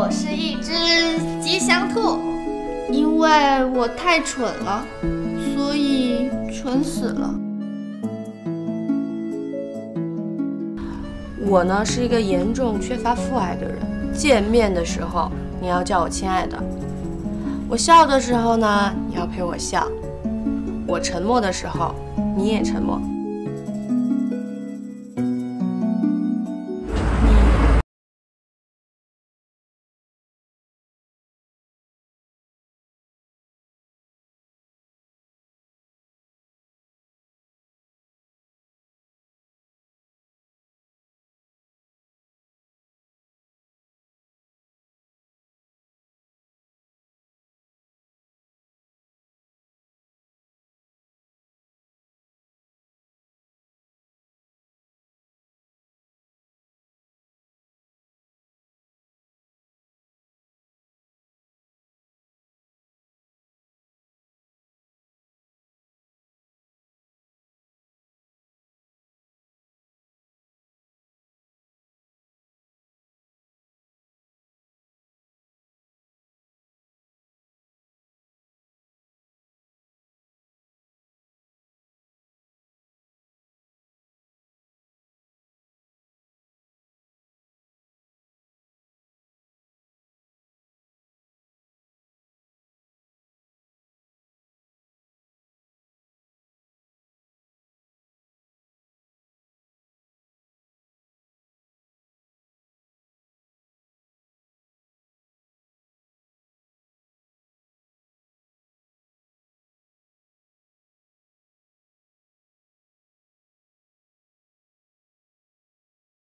我是一只吉祥兔。因为我太蠢了所以蠢死了。我呢是一个严重缺乏父爱的人见面的时候你要叫我亲爱的。我笑的时候呢你要陪我笑。我沉默的时候你也沉默。